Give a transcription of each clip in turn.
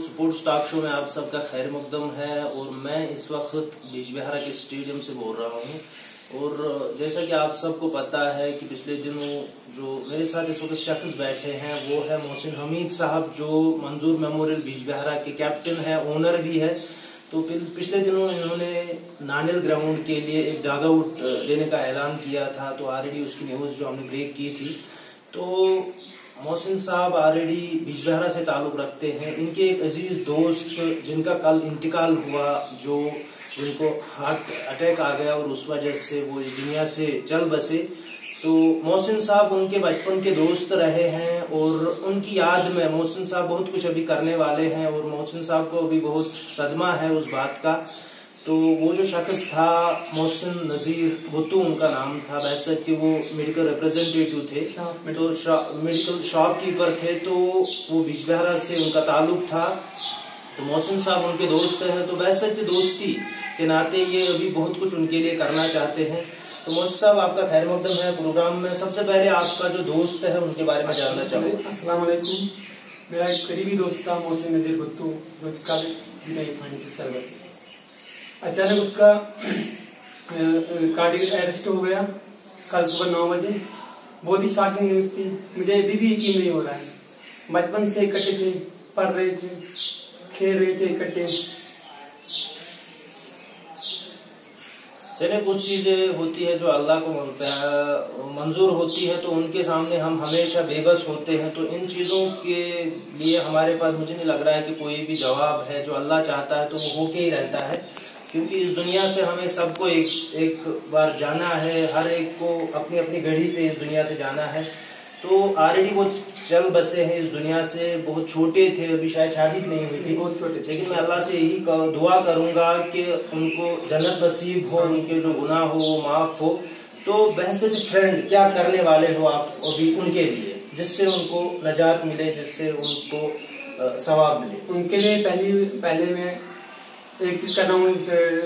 Sports talk show में आप सबका खैर मुकदम है और मैं इस वक्त बिजबिहारा के स्टेडियम से बोल रहा हूँ। और जैसा कि आप सबको पता है कि पिछले दिनों जो मेरे साथ इस वक्त शख्स बैठे हैं, वो है मोहसिन हमीद साहब, जो मंजूर मेमोरियल बिजबिहारा के कैप्टन है, ओनर भी है। तो पिछले दिनों इन्होंने नानिल ग्राउंड के लिए एक डाग आउट देने का ऐलान किया था। तो ऑलरेडी उसकी न्यूज़ जो हमने ब्रेक की थी। तो मोहसिन साहब ऑलरेडी बिजबहरा से ताल्लुक रखते हैं। इनके एक अज़ीज़ दोस्त जिनका कल इंतकाल हुआ, जो जिनको हार्ट अटैक आ गया और उस वजह से वो इस दुनिया से चल बसे। तो मोहसिन साहब उनके बचपन के दोस्त रहे हैं और उनकी याद में मोहसिन साहब बहुत कुछ अभी करने वाले हैं और मोहसिन साहब को अभी बहुत सदमा है उस बात का। तो वो जो शख्स था मोहसिन नजीर भुतू उनका नाम था। वैसे कि वो मेडिकल रिप्रेजेंटेटिव थे। तो मेडिकल शॉपकीपर थे तो वो बिजबहरा से उनका ताल्लुक था। तो मोहसिन साहब उनके दोस्त हैं। तो वैसे की दोस्ती के नाते ये अभी बहुत कुछ उनके लिए करना चाहते हैं। तो मोहसिन साहब आपका खैर मकदम है प्रोग्राम में। सबसे पहले आपका जो दोस्त है उनके बारे में जानना चाहूँगा। वालेकुम। मेरा एक करीबी दोस्त था मोहसिन नजीर भुट्टू जो फानी से चल बसे अचानक उसका कार्डियल अरेस्ट हो गया कल सुबह नौ बजे। बहुत ही शॉकिंग न्यूज़ थी। मुझे अभी भी यकीन नहीं हो रहा है। बचपन से इकट्ठे थे, पढ़ रहे थे, खेल रहे थे इकट्ठे। चले कुछ चीज़ें होती है जो अल्लाह को मंजूर होती है तो उनके सामने हम हमेशा बेबस होते हैं। तो इन चीज़ों के लिए हमारे पास मुझे नहीं लग रहा है कि कोई भी जवाब है। जो अल्लाह चाहता है तो वो होके ही रहता है। क्योंकि इस दुनिया से हमें सबको एक एक बार जाना है हर एक को अपनी अपनी घड़ी पे इस दुनिया से जाना है। तो ऑलरेडी वो चल बसे हैं इस दुनिया से बहुत छोटे थे अभी शायद शादी भी नहीं हुई थी। बहुत छोटे लेकिन मैं अल्लाह से यही दुआ करूँगा कि उनको जन्नत नसीब हो उनके जो गुनाह हो वो माफ़ हो। तो बहस फ्रेंड क्या करने वाले हो आप अभी उनके लिए? जिससे उनको नजात मिले जिससे उनको सवाब मिले। उनके लिए पहली पहले मैं एक चीज़ कर रहा हूँ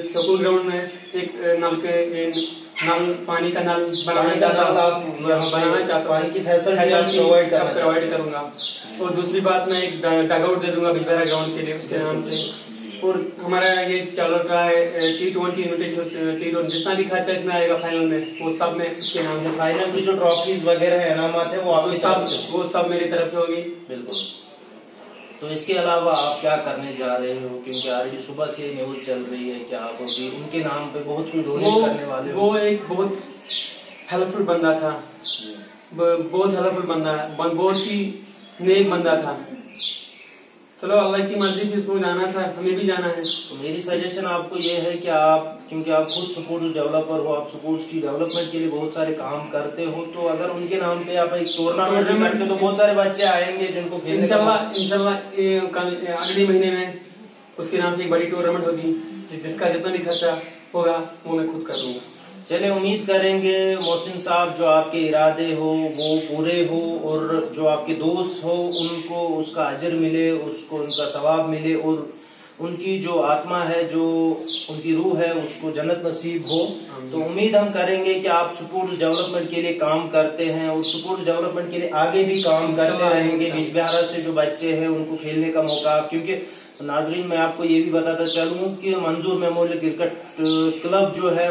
स्कूल ग्राउंड में एक नल के नल पानी का नल बनाना चाहता हूँ। बनाना चाहता हूँ। पानी की फैसिलिटी प्रोवाइड करूँगा। और दूसरी बात मैं एक डगआउट दे दूँगा बिजबेरा ग्राउंड के लिए उसके नाम से। और हमारा ये चल रहा है T twenty invitation T twenty जितना भी खर्चा इसमें आएगा फाइनल में वो सब में उसके नाम से। फाइनल की जो ट्रॉफीज वगैरह है इनामत है वो सब वो सब मेरी तरफ़ से होगी। बिल्कुल। तो इसके अलावा आप क्या करने जा रहे हो? क्योंकि ऑलरेडी सुबह से न्यूज़ चल रही है क्या आप अभी उनके नाम पे बहुत कुछ डोनेट करने वाले हो। वो एक बहुत हेल्पफुल बंदा था। बहुत हेल्पफुल बंदा बहुत ही नेक बंदा था। चलो अल्लाह की मर्ज़ी थी उसको जाना था हमें भी जाना है। तो मेरी सजेशन आपको ये है कि आप क्योंकि आप खुद स्पोर्ट्स डेवलपर हो आप स्पोर्ट्स की डेवलपमेंट के लिए बहुत सारे काम करते हो तो अगर उनके नाम पे आप एक टूर्नामेंट करते तो बहुत सारे बच्चे आएँगे जिनको अगले महीने में उसके नाम से एक बड़ी टूर्नामेंट होगी जिसका जितना भी खर्चा होगा वो मैं खुद कर दूँगा। चले उम्मीद करेंगे मोहसिन साहब जो आपके इरादे हो वो पूरे हो और जो आपके दोस्त हो उनको उसका अजर मिले उसको उनका सवाब मिले और उनकी जो आत्मा है जो उनकी रूह है उसको जन्नत नसीब हो। तो उम्मीद हम करेंगे कि आप स्पोर्ट्स डेवलपमेंट के लिए काम करते हैं और स्पोर्ट्स डेवलपमेंट के लिए आगे भी काम करते रहेंगे। बिजबिहारा से जो बच्चे हैं उनको खेलने का मौका क्योंकि नाजरीन मैं आपको ये भी बताता चलूँ कि मंजूर मेमोरियल क्रिकेट क्लब जो है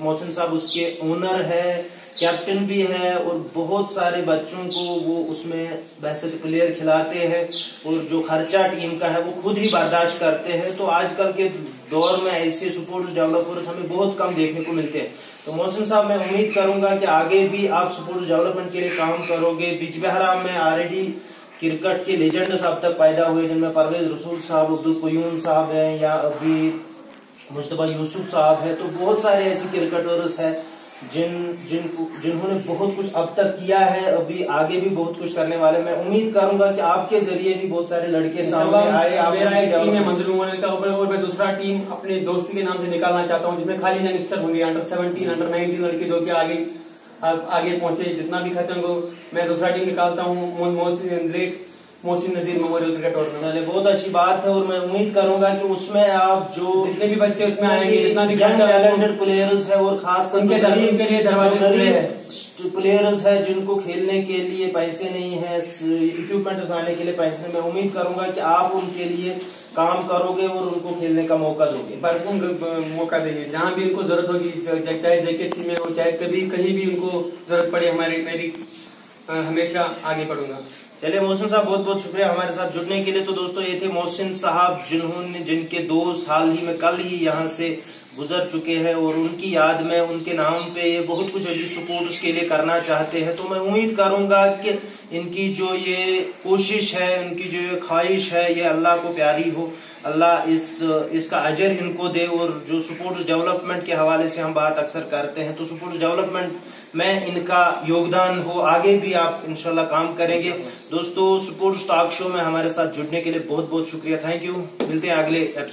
मोहसिन साहब उसके ओनर है कैप्टन भी है और बहुत सारे बच्चों को वो उसमें वैसे तो प्लेयर खिलाते हैं और जो खर्चा टीम का है वो खुद ही बर्दाश्त करते हैं। तो आजकल के दौर में ऐसे स्पोर्ट्स डेवलपर्स हमें बहुत कम देखने को मिलते हैं। तो मोहसिन साहब, मैं उम्मीद करूँगा कि आगे भी आप स्पोर्ट्स डेवलपमेंट के लिए काम करोगे। बिजबहरा में ऑलरेडी क्रिकेट के लेजेंड्स अब तक पैदा हुए, जिनमें परवेज रसूल साहब, अब्दुल कयूम साहब हैं या अभी मुश्तबा यूसुफ साहब है तो बहुत सारे ऐसे क्रिकेटर्स हैं जिन जिन जिन्होंने बहुत कुछ अब तक किया है अभी आगे भी बहुत कुछ करने वाले मैं उम्मीद करूँगा कि आपके ज़रिए भी बहुत सारे लड़के सामने आए आप मेरा एक टीम है मंजूर का और मैं दूसरा टीम अपने दोस्ती के नाम से निकालना चाहता हूँ जिसमें खाली यंगस्टर होंगे अंडर सेवनटीन अंडर नाइनटीन लड़के जो कि आगे आगे पहुँचे जितना भी खर्चा को मैं दूसरा टीम निकालता हूँ late Mohsin Nazir memorial cricket tournament बहुत अच्छी बात है और मैं उम्मीद करूँगा कि उसमें आप जो जितने भी बच्चे उसमें आएँगे जितना भी टैलेंटेड प्लेयर्स है और खास उनके दर- उनके लिए दरवाजे खुले हैं। प्लेयर्स है जिनको खेलने के लिए पैसे नहीं है इक्विपमेंट आने के लिए पैसे नहीं मैं उम्मीद करूँगा कि आप उनके लिए काम करोगे और उनको खेलने का मौका दोगे। भरपूर मौका देंगे। जहाँ भी उनको ज़रूरत होगी चाहे जेकेसी में हो चाहे कभी कहीं भी उनको ज़रूरत पड़े हमारी मेरी हमेशा आगे बढ़ूँगा। चलिए, मोहसिन साहब, बहुत बहुत शुक्रिया हमारे साथ जुड़ने के लिए। तो दोस्तों, ये थे मोहसिन साहब, जिन्होंने, जिनके दोस्त हाल ही में कल ही यहाँ से गुजर चुके हैं और उनकी याद में, उनके नाम पे ये बहुत कुछ अभी सपोर्ट्स के लिए करना चाहते हैं। तो मैं उम्मीद करूँगा कि इनकी जो ये कोशिश है उनकी जो ये ख्वाहिश है, ये अल्लाह को प्यारी हो। अल्लाह इस, इसका अजर इनको दे और जो सपोर्ट्स डेवलपमेंट के हवाले से हम बात अक्सर करते हैं तो सपोर्ट्स डेवलपमेंट में इनका योगदान हो। आगे भी आप इनशाला काम करेंगे। दोस्तों सपोर्ट्स टॉक शो में हमारे साथ जुड़ने के लिए बहुत बहुत शुक्रिया। थैंक यू मिलते हैं अगले एपिसोड